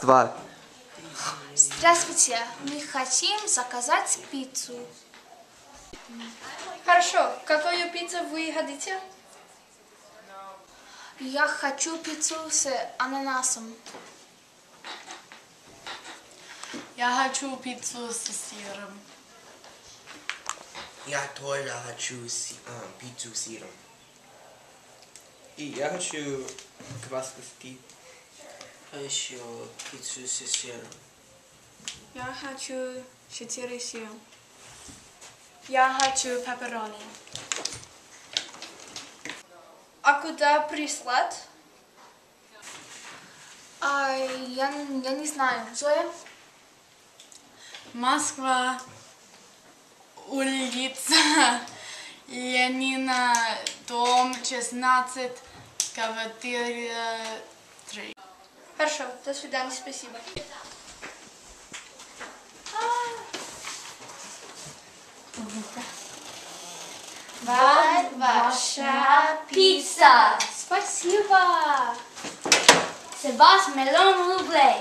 Здравствуй. Здравствуйте, мы хотим заказать пиццу. Хорошо, какую пиццу вы хотите? Я хочу пиццу с ананасом. Я хочу пиццу с сыром. Я тоже хочу си- а, пиццу с сыром. И я хочу квасовский. А еще пиццу с сыром. Я хочу четыре сыра. Я хочу пепперони. А куда прислать? А, я, я не знаю. Зоя? Москва, улица Ленина, дом 16, квартира 3. Хорошо, до свидания, спасибо. Вот ваша пицца. Спасибо. С вас миллион рублей.